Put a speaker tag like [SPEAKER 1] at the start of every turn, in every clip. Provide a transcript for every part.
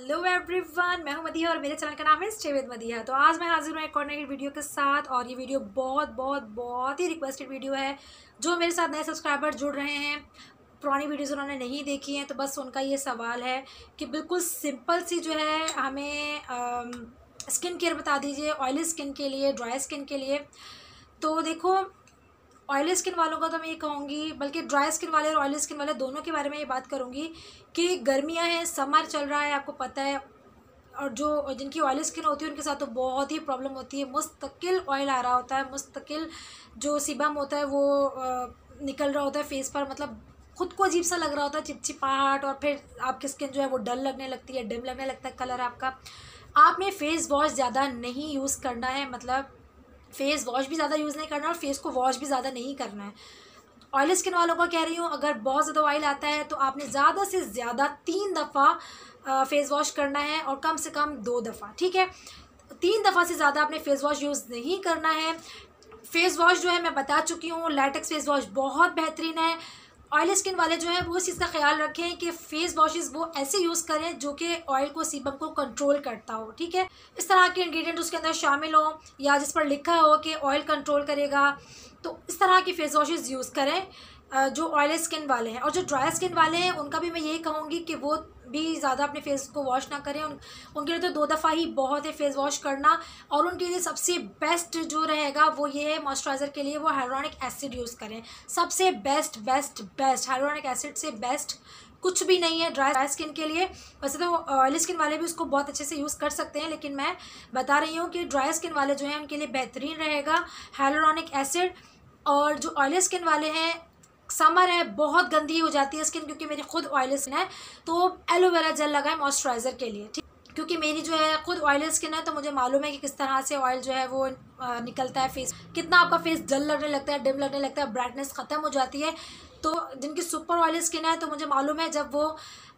[SPEAKER 1] Hello everyone, मैं हूँ मदिया और मेरे चैनल का नाम है स्टे विद मदिया। तो आज मैं हाजिर हूँ एक और नई वीडियो के साथ और ये वीडियो बहुत बहुत बहुत ही रिक्वेस्टेड वीडियो है जो मेरे साथ नए सब्सक्राइबर जुड़ रहे हैं। पुरानी वीडियोज़ उन्होंने नहीं देखी हैं तो बस उनका ये सवाल है कि बिल्कुल सिंपल सी जो है, हमें स्किन केयर बता दीजिए ऑयली स्किन के लिए ड्राई स्किन के लिए। तो देखो ऑयली स्किन वालों का तो मैं ये कहूँगी, बल्कि ड्राई स्किन वाले और ऑयली स्किन वाले दोनों के बारे में ये बात करूँगी कि गर्मियाँ हैं समर चल रहा है, आपको पता है, और जो जिनकी ऑयली स्किन होती है, उनके साथ तो बहुत ही प्रॉब्लम होती है। मुस्तकिल ऑयल आ रहा होता है, मुस्तकिल जो सीबम होता है, वो निकल रहा होता है फेस पर मतलब खुद को अजीब सा लग रहा होता है, चिपचिपाहट, और फिर आपकी स्किन जो है वो डल लगने लगती है डिम लगने लगता है कलर आपका। आपने फेस वॉश ज़्यादा नहीं यूज़ करना है मतलब फेस वॉश भी ज़्यादा यूज़ नहीं करना और फेस को वॉश भी ज़्यादा नहीं करना है। ऑयल स्किन वालों को कह रही हूँ, अगर बहुत ज़्यादा ऑयल आता है तो आपने ज़्यादा से ज़्यादा तीन दफ़ा फेस वॉश करना है और कम से कम दो दफ़ा, ठीक है? तीन दफ़ा से ज़्यादा आपने फेस वॉश यूज़ नहीं करना है। फेस वॉश जो है मैं बता चुकी हूँ, लैटेक्स फेस वॉश बहुत बेहतरीन है। ऑयली स्किन वाले जो हैं वो इस चीज़ का ख्याल रखें कि फेस वॉशेस वो ऐसे यूज़ करें जो कि ऑयल को सीबम को कंट्रोल करता हो, ठीक है? इस तरह के इंग्रेडिएंट उसके अंदर शामिल हो या जिस पर लिखा हो कि ऑयल कंट्रोल करेगा तो इस तरह की फेस वॉशेज़ यूज़ करें। जो ऑयली स्किन वाले हैं और जो ड्राई स्किन वाले हैं, उनका भी मैं यही कहूँगी कि वो भी ज़्यादा अपने फेस को वॉश ना करें। उन, उनके लिए तो दो दफ़ा ही बहुत है फेस वॉश करना और उनके लिए सबसे बेस्ट जो रहेगा वो ये है मॉइस्चराइज़र के लिए वो हाइड्रोनिक एसिड यूज़ करें। सबसे best best best hydronic acid से बेस्ट कुछ भी नहीं है ड्राई ड्राई स्किन के लिए। वैसे तो ऑयली स्किन वाले भी उसको बहुत अच्छे से यूज़ कर सकते हैं, लेकिन मैं बता रही हूँ कि ड्राई स्किन वाले जो हैं, उनके लिए बेहतरीन रहेगा हाइलोरॉनिक एसिड और जो ऑयली स्किन वाले हैं समर है, बहुत गंदी हो जाती है स्किन क्योंकि मेरी खुद ऑयली स्किन है तो एलोवेरा जेल लगाए मॉइस्चराइज़र के लिए, ठीक? क्योंकि मेरी जो है खुद ऑयली स्किन है तो मुझे मालूम है कि किस तरह से ऑयल जो है वो निकलता है फेस कितना आपका फेस जल लगने लगता है डिम लगने लगता है ब्राइटनेस ख़त्म हो जाती है तो जिनकी सुपर ऑयली स्किन है तो मुझे मालूम है जब वो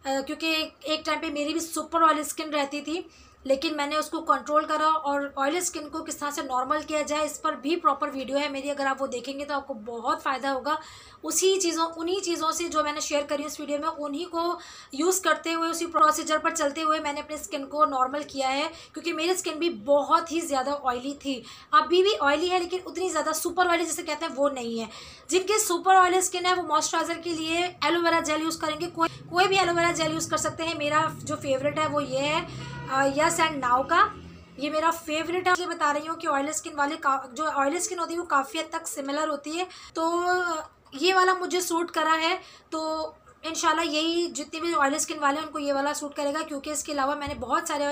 [SPEAKER 1] क्योंकि एक टाइम पे मेरी भी सुपर ऑयली स्किन रहती थी लेकिन मैंने उसको कंट्रोल करा और ऑयली स्किन को किस तरह से नॉर्मल किया जाए, इस पर भी प्रॉपर वीडियो है मेरी, अगर आप वो देखेंगे तो आपको बहुत फ़ायदा होगा। उसी चीज़ों, उन्हीं चीज़ों से जो मैंने शेयर करी उस वीडियो में, उन्हीं को यूज़ करते हुए, उसी प्रोसीजर पर चलते हुए मैंने अपनी स्किन को नॉर्मल किया है, क्योंकि मेरी स्किन भी बहुत ही ज़्यादा ऑयली थी। अभी भी ऑयली है, लेकिन उतनी ज़्यादा सुपर ऑयली जैसे कहते हैं वो नहीं है। जिनके सुपर ऑयली स्किन है, वो मॉइस्चराइज़र के लिए एलोवेरा जेल यूज़ करेंगे। कोई कोई भी एलोवेरा जेल यूज़ कर सकते हैं। मेरा जो फेवरेट है वो ये है यस एंड नाउ का। ये मेरा फेवरेट है। बता रही हूँ कि ऑयल स्किन वाले जो ऑयल स्किन होती है, वो काफ़ी हद तक सिमिलर होती है। तो ये वाला मुझे सूट करा है। तो इनशाला यही जितने भी ऑयली स्किन वाले हैं, उनको ये वाला सूट करेगा, क्योंकि इसके अलावा मैंने बहुत सारे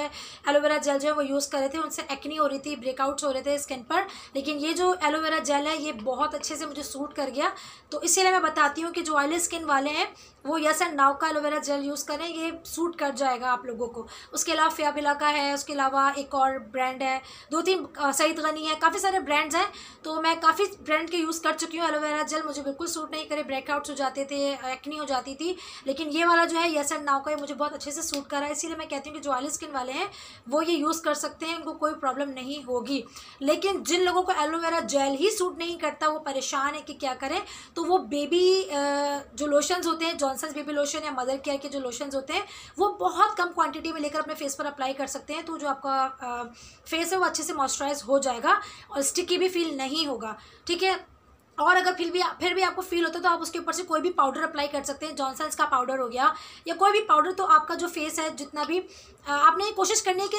[SPEAKER 1] एलोवेरा जेल जो है वो यूज़ करे थे, उनसे एक्नी हो रही थी ब्रेकआउट्स हो रहे थे स्किन पर। लेकिन ये जो एलोवेरा जेल है, ये बहुत अच्छे से मुझे सूट कर गया। तो इसीलिए मैं बताती हूँ कि जो ऑयली स्किन वाले हैं, वो यस एंड नाव का एलोवेरा जेल यूज़ करें, ये सूट कर जाएगा आप लोगों को। उसके अलावा फ़ियाबिला का है, उसके अलावा एक और ब्रांड है, दो तीन सईद गनी है, काफ़ी सारे ब्रांड्स हैं। तो मैं काफ़ी ब्रांड के यूज़ कर चुकी हूँ एलोवेरा जेल मुझे बिल्कुल सूट नहीं करे ब्रेकआउट्स हो जाते थे एक्नी हो जाती थी लेकिन ये वाला जो है यस एंड नाव का ये मुझे बहुत अच्छे से सूट कर रहा है इसीलिए मैं कहती हूँ कि जो ऑयली स्किन वाले हैं, वो ये यूज़ कर सकते हैं उनको कोई प्रॉब्लम नहीं होगी। लेकिन जिन लोगों को एलोवेरा जेल ही सूट नहीं करता, वो परेशान है कि क्या करें तो वो बेबी जो लोशंस होते हैं जॉनसन बेबी लोशन या मदर केयर के जो लोशंस होते हैं, वो बहुत कम क्वांटिटी में लेकर अपने फेस पर अप्लाई कर सकते हैं तो जो आपका फेस है, वो अच्छे से मॉइस्चराइज हो जाएगा और स्टिकी भी फील नहीं होगा। ठीक है? और अगर फिर भी फिर भी आपको फील होता है तो आप उसके ऊपर से कोई भी पाउडर अप्लाई कर सकते हैं। जॉनसन्स का पाउडर हो गया, या कोई भी पाउडर तो आपका जो फेस है, जितना भी आपने कोशिश करनी है कि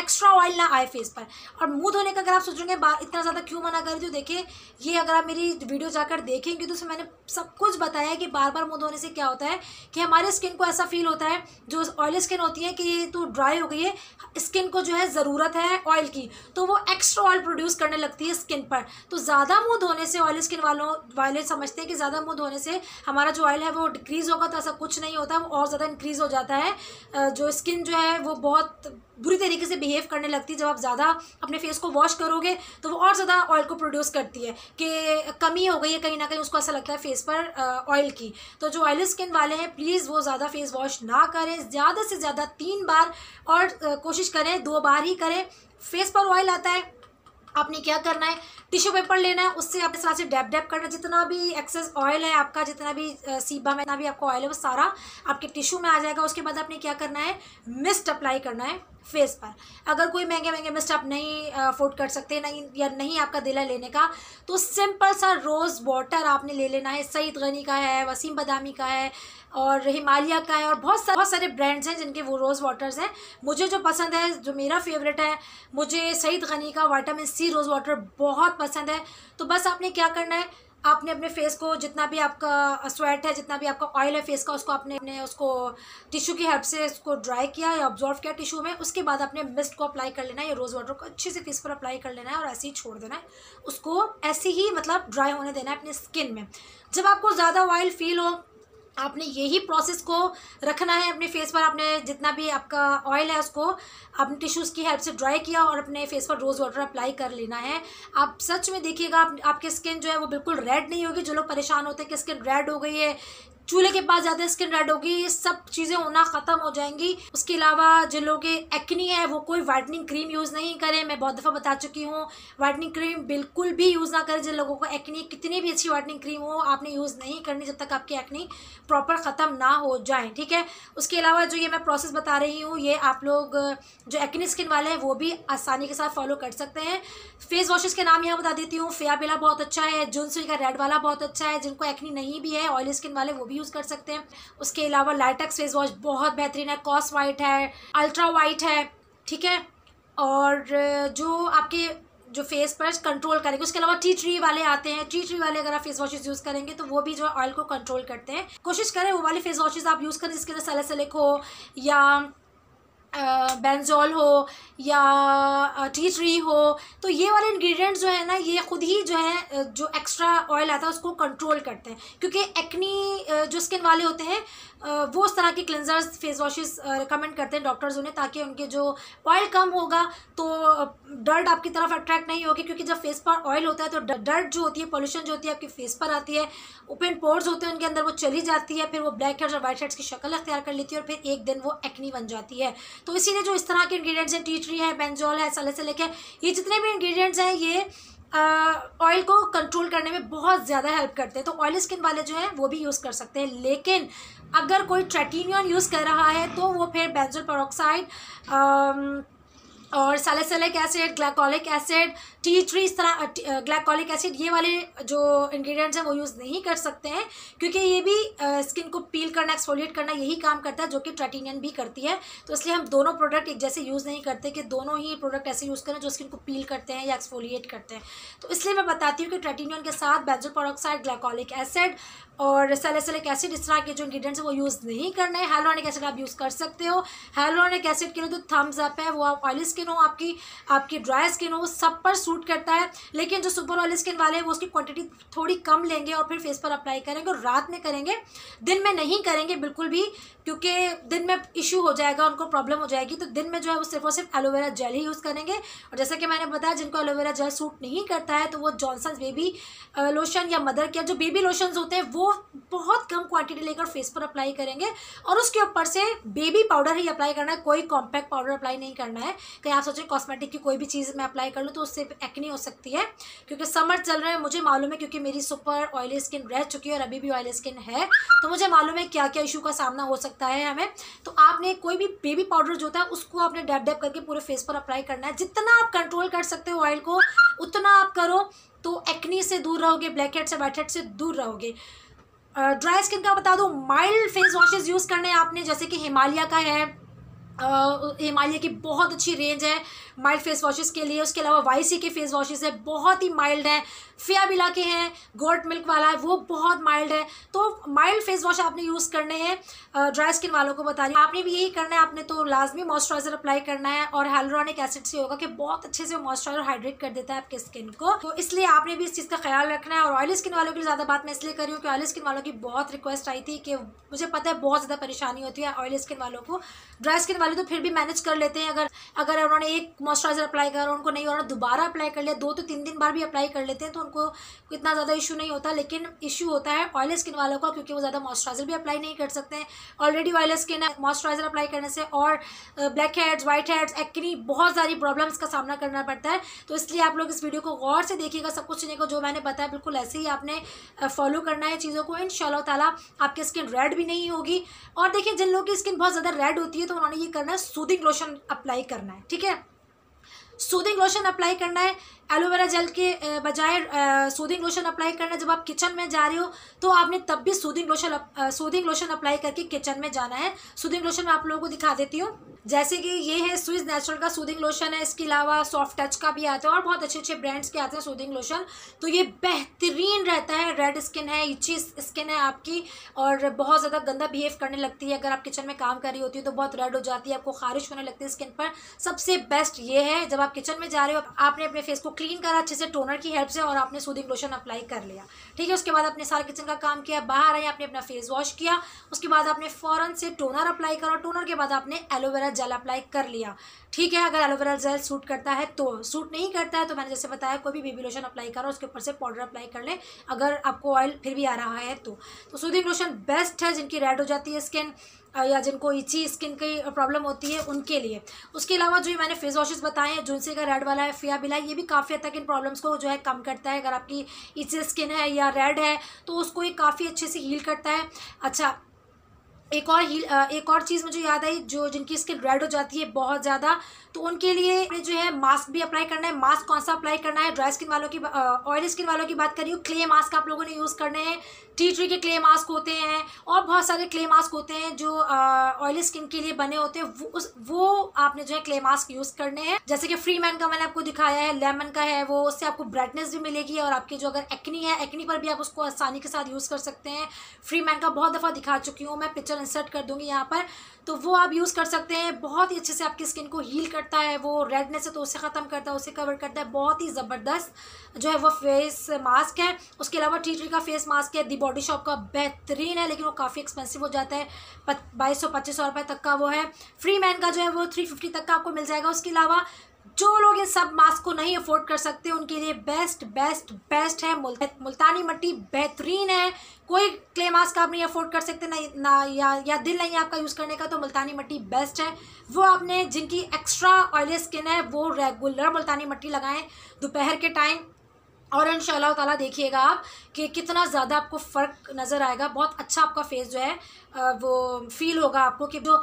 [SPEAKER 1] एक्स्ट्रा ऑयल ना आए फेस पर। और मुँह धोने का अगर आप सोचेंगे इतना ज़्यादा क्यों मना कर रही हो? देखिए, ये अगर आप मेरी वीडियो जाकर देखेंगे तो उसमें मैंने सब कुछ बताया कि बार बार मुँह धोने से क्या होता है, कि हमारे स्किन को ऐसा फील होता है, जो ऑयली स्किन होती है कि ये तो ड्राई हो गई है स्किन को जो है ज़रूरत है ऑयल की तो वो एक्स्ट्रा ऑयल प्रोड्यूस करने लगती है स्किन पर। तो ज़्यादा मुँह धोने से ऑयली स्किन वालों, वाले समझते हैं कि ज़्यादा मुँह धोने से हमारा जो ऑयल है वो डिक्रीज़ होगा तो ऐसा कुछ नहीं होता और ज़्यादा इंक्रीज़ हो जाता है जो स्किन जो है, वो बहुत बुरी तरीके से बिहेव करने लगती है। जब आप ज़्यादा अपने फेस को वॉश करोगे तो वो और ज़्यादा ऑयल को प्रोड्यूस करती है कि कमी हो गई है कहीं ना कहीं, उसको ऐसा लगता है फेस पर ऑयल की। तो जो ऑयली स्किन वाले हैं प्लीज़ वो ज़्यादा फेस वॉश ना करें। ज़्यादा से ज़्यादा तीन बार और कोशिश करें, दो बार ही करें। फेस पर ऑयल आता है आपने क्या करना है? टिश्यू पेपर लेना है, उससे आप इस तरह से डैप डैप करना जितना भी एक्सेस ऑयल है आपका, जितना भी सीबा में, जितना भी आपका ऑयल है, वो सारा आपके टिश्यू में आ जाएगा। उसके बाद आपने क्या करना है? मिस्ट अप्लाई करना है फेस पर। अगर कोई महँगे महँगे मिस्ट आप नहीं अफोर्ड कर सकते, नहीं, या नहीं आपका दिल है लेने का तो सिंपल सा रोज़ वाटर आपने ले लेना है। सईद गनी का है, वसीम बदामी का है और हिमालय का है और बहुत सारे बहुत सारे ब्रांड्स हैं जिनके वो रोज़ वाटर्स हैं। मुझे जो पसंद है, जो मेरा फेवरेट है, मुझे सईद गनी का वाइटामिन सी रोज़ वाटर बहुत पसंद है। तो बस आपने क्या करना है, आपने अपने फेस को जितना भी आपका स्वेट है, जितना भी आपका ऑयल है फेस का, उसको आपने अपने उसको टिश्यू की हेल्प से उसको ड्राई किया या ऑब्जॉर्व किया टिश्यू में, उसके बाद अपने मिस्ट को अप्लाई कर लेना है या रोज़ वाटर को अच्छे से फेस पर अप्लाई कर लेना है और ऐसे ही छोड़ देना है। उसको ऐसे ही मतलब ड्राई होने देना है अपने स्किन में। जब आपको ज़्यादा ऑयल फील हो आपने यही प्रोसेस को रखना है अपने फेस पर आपने जितना भी आपका ऑयल है उसको अपने टिश्यूज़ की हेल्प से ड्राई किया और अपने फेस पर रोज़ वाटर अप्लाई कर लेना है। आप सच में देखिएगा आप, आपकी स्किन जो है वो बिल्कुल रेड नहीं होगी। जो लोग परेशान होते हैं कि स्किन रेड हो गई है चूल्हे के पास ज़्यादा स्किन रेड होगी ये सब चीज़ें होना ख़त्म हो जाएँगी। उसके अलावा जिन लोगों के एक्नी है, वो कोई वाइटनिंग क्रीम यूज़ नहीं करें, मैं बहुत दफ़ा बता चुकी हूँ। वाइटनिंग क्रीम बिल्कुल भी यूज़ ना करें जिन लोगों को एक्नी कितनी भी अच्छी वाइटनिंग क्रीम हो, आपने यूज़ नहीं करनी जब तक आपकी एक्नी प्रॉपर ख़त्म ना हो जाए, ठीक है? उसके अलावा जो ये मैं प्रोसेस बता रही हूँ, ये आप लोग, जो एक्नी स्किन वाले हैं, वो भी आसानी के साथ फॉलो कर सकते हैं। फेस वॉशेज़ के नाम यहाँ बता देती हूँ, फेयाबिला बहुत अच्छा है, जुनसुई का रेड वाला बहुत अच्छा है, जिनको एक्नी नहीं भी है ऑयली स्किन वाले, वो भी यूज़ कर सकते हैं। उसके अलावा लाइटक्स फेस वॉश बहुत बेहतरीन है कॉस वाइट है अल्ट्रा वाइट है, ठीक है? और जो आपके, जो फेस पर कंट्रोल करेंगे, उसके अलावा टी ट्री वाले आते हैं। टी ट्री वाले अगर आप फेस वॉशेज यूज़ करेंगे तो वो भी जो ऑयल को कंट्रोल करते हैं। कोशिश करें वो वाले फेस वॉशेज आप यूज़ करें, जिसके अंदर सलेसलिक हो या बेंजोल हो या टी ट्री हो तो ये वाले इंग्रेडिएंट्स जो है ना, ये खुद ही जो है जो एक्स्ट्रा ऑयल आता है, उसको कंट्रोल करते हैं। क्योंकि एक्नी जो स्किन वाले होते हैं वो उस तरह के क्लिनजर्स फेस वॉशेस रिकमेंड करते हैं डॉक्टर्स उन्हें ताकि उनके जो ऑयल कम होगा तो डर्ट आपकी तरफ़ अट्रैक्ट नहीं होगी क्योंकि जब फेस पर ऑयल होता है तो डर्ट जो होती है पॉल्यूशन जो होती है आपके फेस पर आती है ओपन पोर्स होते हैं उनके अंदर, वो चली जाती है, फिर वो ब्लैक हेड्स और वाइट हेड्स की शक्ल अख्तियार कर लेती है और फिर एक दिन वो एक्नी बन जाती है। तो इसीलिए जो इस तरह के इंग्रीडियंट्स हैं टी ट्री है बेंजोल है सले सलेसलिक है ये जितने भी इंग्रीडियंट्स हैं, ये ऑयल को कंट्रोल करने में बहुत ज़्यादा हेल्प करते हैं। तो ऑयल स्किन वाले जो हैं, वो भी यूज़ कर सकते हैं। लेकिन अगर कोई ट्रेटिनियन यूज़ कर रहा है तो वो फिर बेंजोल पेरोक्साइड और salicylic acid glycolic acid tea tree इस तरह ग्लाइकोलिक एसिड ये वाले जो इंग्रेडिएंट्स हैं वो यूज़ नहीं कर सकते हैं, क्योंकि ये भी स्किन को पील करना एक्सफोलिएट करना यही काम करता है, जो कि ट्रेटिनियन भी करती है। तो इसलिए हम दोनों प्रोडक्ट एक जैसे यूज़ नहीं करते कि दोनों ही प्रोडक्ट ऐसे यूज़ करें जो स्किन को पील करते हैं या एक्सफोलिएट करते हैं। तो इसलिए मैं बताती हूँ कि ट्रेटिनियन के साथ बेंजोल पेरोक्साइड ग्लाइकोलिक एसिड और सेलेसिलिक एसिड इस तरह के जो इंग्रीडियंट्स हैं वो यूज़ नहीं करना है। हेलोनिक एसिड आप यूज़ कर सकते हो। हेलोनिक एसिड के लिए तो थम्स अप है वो आप ऑयली स्किन हो, आपकी आपकी ड्राई स्किन हो सब पर सूट करता है। लेकिन जो सुपर ऑयली स्किन वाले हैं, वो उसकी क्वांटिटी थोड़ी कम लेंगे और फिर फेस पर अप्लाई करेंगे और रात में करेंगे। दिन में नहीं करेंगे बिल्कुल भी, क्योंकि दिन में इशू हो जाएगा, उनको प्रॉब्लम हो जाएगी। तो दिन में जो है, वो सिर्फ़ और सिर्फ़ एलोवेरा जेल ही यूज़ करेंगे। और जैसा कि मैंने बताया, जिनको एलोवेरा जेल सूट नहीं करता है तो वो जॉनसन बेबी लोशन या मदर केयर जो बेबी लोशन होते हैं, वो बहुत कम क्वांटिटी लेकर फेस पर अप्लाई करेंगे। और उसके ऊपर से बेबी पाउडर ही अप्लाई करना है, कोई कॉम्पैक्ट पाउडर अप्लाई नहीं करना है। कहीं आप सोचें कॉस्मेटिक की कोई भी चीज़ मैं अप्लाई कर लूँ तो उससे एक्नी हो सकती है, क्योंकि समर चल रहा है, मुझे मालूम है क्योंकि मेरी सुपर ऑयली स्किन रह चुकी है और अभी भी ऑयली स्किन है तो मुझे मालूम है क्या क्या इशू का सामना हो सकता है हमें। तो आपने कोई भी बेबी पाउडर जो होता है उसको आपने डैप डैप करके पूरे फेस पर अप्लाई करना है। जितना आप कंट्रोल कर सकते हो ऑयल को, उतना आप करो तो एक्नी से दूर रहोगे ब्लैक हेड से वाइट हेड से दूर रहोगे। ड्राई स्किन का बता दो माइल्ड फेस वॉशेज यूज़ करने आपने, जैसे कि हिमालय का है हिमालय की बहुत अच्छी रेंज है माइल्ड फेस वॉशेस के लिए। उसके अलावा वाई सी के फेस वॉशेस है, बहुत ही माइल्ड है। फियाबिला के हैं गोट मिल्क वाला है वो बहुत माइल्ड है। तो माइल्ड फेस वॉश आपने यूज़ करने हैं ड्राई स्किन वालों को बता रही आपने भी यही करना है, आपने तो लाजमी मॉइस्चराइजर अप्लाई करना है और हेलोरॉनिक एसिड से होगा कि बहुत अच्छे से मॉइस्चराइजर हाइड्रेट कर देता है आपके स्किन को। तो इसलिए आपने भी इस चीज़ का ख्याल रखना है और ऑयली स्किन वालों की ज़्यादा बात मैं इसलिए कर रही हूँ कि ऑयली स्किन वालों की बहुत रिक्वेस्ट आई थी कि मुझे पता है बहुत ज़्यादा परेशानी होती है ऑयली स्किन वालों को। ड्राई स्किन वाले तो फिर भी मैनेज कर लेते हैं। अगर अगर उन्होंने एक मॉइस्चराइजर अप्लाई करा उनको नहीं, उन्होंने दोबारा अप्लाई कर लिया, दो तो तीन दिन बाद भी अप्लाई कर लेते हैं तो उनको इतना ज़्यादा इशू नहीं होता। लेकिन इशू होता है ऑयली स्किन वालों का, क्योंकि वो ज़्यादा मॉइस्चराइजर भी अप्लाई नहीं कर सकते हैं। ऑलरेडी ऑयली स्किन है मॉइस्चराइजर अप्लाई करने से और blackheads whiteheads acne बहुत सारी प्रॉब्लम्स का सामना करना पड़ता है। तो इसलिए आप लोग इस वीडियो को गौर से देखिएगा। सब कुछ को जो मैंने बताया, बिल्कुल ऐसे ही आपने फॉलो करना है चीज़ों को। इन ताला आपकी स्किन रेड भी नहीं होगी। और देखिए, जिन लोगों की स्किन बहुत ज़्यादा रेड होती है तो उन्होंने ये करना है सूदिंग लोशन अप्लाई करना है ठीक है? सूदिंग लोशन अप्लाई करना है एलोवेरा जेल के बजाय सूदिंग लोशन अप्लाई करना, जब आप किचन में जा रहे हो तो आपने तब भी soothing lotion soothing lotion apply करके किचन में जाना है। सूदिंग लोशन मैं आप लोगों को दिखा देती हूँ। जैसे कि ये है स्विस नेचुरल का सूदिंग लोशन है। इसके अलावा सॉफ्ट टच का भी आता है और बहुत अच्छे अच्छे ब्रांड्स के आते हैं सूदिंग लोशन तो ये बेहतरीन रहता है। रेड स्किन है इची स्किन है आपकी और बहुत ज़्यादा गंदा बिहेव करने लगती है। अगर आप किचन में काम कर रही होती है तो बहुत रेड हो जाती है, आपको खारिश होने लगती है स्किन पर। सबसे बेस्ट ये है, जब आप किचन में जा रहे हो आपने अपने फेस को क्लीन करा, अच्छे से टोनर की हेल्प से और आपने सूदिंग लोशन अप्लाई कर लिया। ठीक है, उसके बाद अपने सारे किचन का काम किया, बाहर आए, आपने अपना फेस वॉश किया, उसके बाद आपने फ़ौरन से टोनर अप्लाई करा टोनर के बाद आपने एलोवेरा जेल अप्लाई कर लिया। ठीक है, अगर एलोवेरा जेल सूट करता है तो सूट नहीं करता है तो मैंने जैसे बताया, कोई भी बेबी लोशन अप्लाई करो, उसके ऊपर से पाउडर अप्लाई कर ले, अगर आपको ऑयल फिर भी आ रहा है तो। सूदिंग लोशन बेस्ट है, जिनकी रेड हो जाती है स्किन या जिनको इची स्किन की प्रॉब्लम होती है उनके लिए। उसके अलावा जो मैंने फेस वॉशेस बताए हैं जुनसे का रेड वाला है, फिया बिला, ये भी काफ़ी हद तक इन प्रॉब्लम्स को जो है कम करता है। अगर आपकी इची स्किन है या रेड है तो उसको ये काफ़ी अच्छे से हील करता है। अच्छा एक और हील एक और चीज़ मुझे याद आई जो जिनकी स्किन रेड हो जाती है बहुत ज़्यादा तो उनके लिए जो है मास्क भी अप्लाई करना है। मास्क कौन सा अप्लाई करना है? ड्राई स्किन वालों की ऑयली स्किन वालों की बात करिए क्ले मास्क आप लोगों ने यूज़ करने हैं। टी ट्री के क्ले मास्क होते हैं और बहुत सारे क्ले मास्क होते हैं जो ऑयली स्किन के लिए बने होते हैं। वो वो आपने जो है क्ले मास्क यूज़ करने हैं। जैसे कि फ्री मैन का मैंने आपको दिखाया है लेमन का है, वो उससे आपको ब्राइटनेस भी मिलेगी और आपकी जो अगर एक्नी है एक्नी पर भी आप उसको आसानी के साथ यूज़ कर सकते हैं। फ्री मैन का बहुत दफ़ा दिखा चुकी हूँ। मैं पिक्चर इंसर्ट कर दूँगी यहाँ पर। तो वो आप यूज़ कर सकते हैं। बहुत ही अच्छे से आपकी स्किन को हील करता है। वो रेडनेस है तो उसे ख़त्म करता है, उसे कवर करता है। बहुत ही ज़बरदस्त जो है वो फेस मास्क है। उसके अलावा टी ट्री का फेस मास्क है। दी बॉडी शॉप का बेहतरीन है, लेकिन वो काफ़ी एक्सपेंसिव हो जाता है। बाईस सौ, पच्चीस सौ रुपये तक का वो है। फ्री मैन का जो है वो थ्री फिफ्टी तक का आपको मिल जाएगा। उसके अलावा जो लोग इन सब मास्क को नहीं अफोर्ड कर सकते, उनके लिए बेस्ट बेस्ट बेस्ट है। मुल्तानी मट्टी बेहतरीन है। कोई क्ले मास्क आप नहीं अफोर्ड कर सकते ना ना, या या दिल नहीं आपका यूज़ करने का तो मुल्तानी मट्टी बेस्ट है। वो आपने जिनकी एक्स्ट्रा ऑयली स्किन है, वो रेगुलर मुल्तानी मट्टी लगाएँ। दोपहर के टाइम और इन ताला देखिएगा आप कि कितना ज़्यादा आपको फ़र्क नज़र आएगा। बहुत अच्छा आपका फेस जो है वो फील होगा आपको कि जो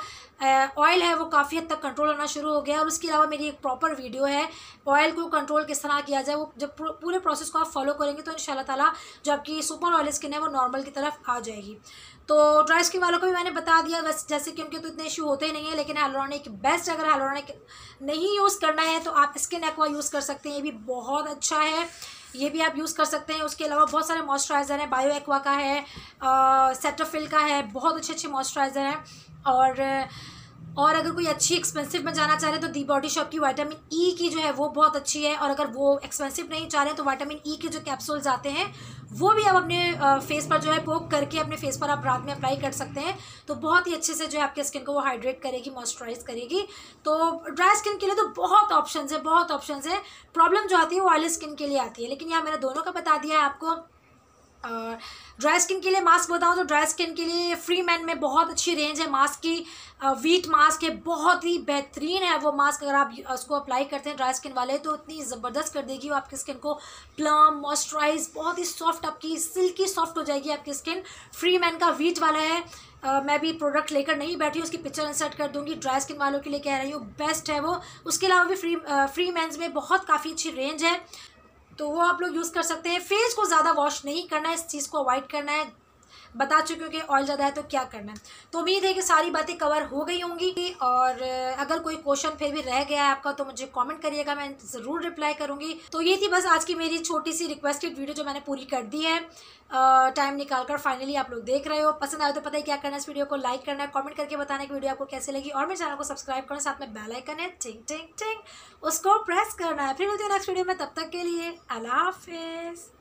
[SPEAKER 1] ऑयल है वो काफ़ी हद तक कंट्रोल होना शुरू हो गया और उसके अलावा मेरी एक प्रॉपर वीडियो है, ऑयल को कंट्रोल किस तरह किया जाए, वो जब पूरे प्रोसेस को आप फॉलो करेंगे तो इन ताला जो आपकी सुपर ऑयल स्किन है वो नॉर्मल की तरफ़ आ जाएगी। तो ड्राई स्किन वालों को भी मैंने बता दिया, बस जैसे कि उनके तो इतने इशू होते ही नहीं है, लेकिन हेलोरॉनिक बेस्ट अगर हेलोरॉनिक नहीं यूज़ करना है तो आप स्किन एक्वा यूज़ कर सकते हैं, ये भी बहुत अच्छा है। ये भी आप यूज़ कर सकते हैं। उसके अलावा बहुत सारे मॉइस्चराइज़र हैं। बायो एक्वा का है सेटोफिल का है। बहुत अच्छे अच्छे मॉइस्चराइज़र हैं। और और अगर कोई अच्छी एक्सपेंसिव में जाना चाह रहे तो दी बॉडी शॉप की वाइटामिन ई e की जो है वो बहुत अच्छी है। और अगर वो एक्सपेंसिव नहीं चाह रहे तो वाइटामिन ई e के जो कैप्सूल्स आते हैं, वो भी आप अपने फेस पर जो है पोक करके अपने फेस पर आप रात में अप्लाई कर सकते हैं। तो बहुत ही अच्छे से जो है आपके स्किन को वो हाइड्रेट करेगी मॉइस्चराइज करेगी। तो ड्राई स्किन के लिए तो बहुत ऑप्शन है, बहुत ऑप्शन है। प्रॉब्लम जो आती है वो ऑयली स्किन के लिए आती है। लेकिन यहाँ मैंने दोनों का बता दिया है आपको। ड्राई स्किन के लिए मास्क बताऊँ तो ड्राई स्किन के लिए फ्री मैन में बहुत अच्छी रेंज है मास्क की। वीट मास्क है बहुत ही बेहतरीन है वो मास्क अगर आप उसको अप्लाई करते हैं ड्राई स्किन वाले तो इतनी ज़बरदस्त कर देगी वो आपकी स्किन को। प्लम मॉइस्चराइज बहुत ही सॉफ्ट आपकी सिल्की सॉफ्ट हो जाएगी आपकी स्किन फ्री मैन का वीट वाला है। Uh, मैं भी प्रोडक्ट लेकर नहीं बैठी उसकी पिक्चर इंसर्ट कर दूँगी ड्राई स्किन वालों के लिए कह रही हूँ बेस्ट है वो। उसके अलावा भी फ्री फ्री मैंस में बहुत काफ़ी अच्छी रेंज है। तो वो आप लोग यूज़ कर सकते हैं। फेस को ज़्यादा वॉश नहीं करना है, इस चीज़ को अवॉइड करना है। बता चुके हो कि ऑयल ज़्यादा है तो क्या करना है। तो उम्मीद है कि सारी बातें कवर हो गई होंगी और अगर कोई क्वेश्चन फिर भी रह गया है आपका तो मुझे कमेंट करिएगा, मैं ज़रूर रिप्लाई करूँगी। तो ये थी बस आज की मेरी छोटी सी रिक्वेस्टेड वीडियो जो मैंने पूरी कर दी है। टाइम निकाल कर फाइनली आप लोग देख रहे हो। पसंद आए तो पता ही क्या करना है, इस वीडियो को लाइक करना है कमेंट करके बताना है कि वीडियो आपको कैसे लगी और मेरे चैनल को सब्सक्राइब करना, साथ में बेल आइकन है टिंग टिंग टिंग उसको प्रेस करना है। फिर मिलती हूँ नेक्स्ट वीडियो में, तब तक के लिए अल्लाह हाफिज़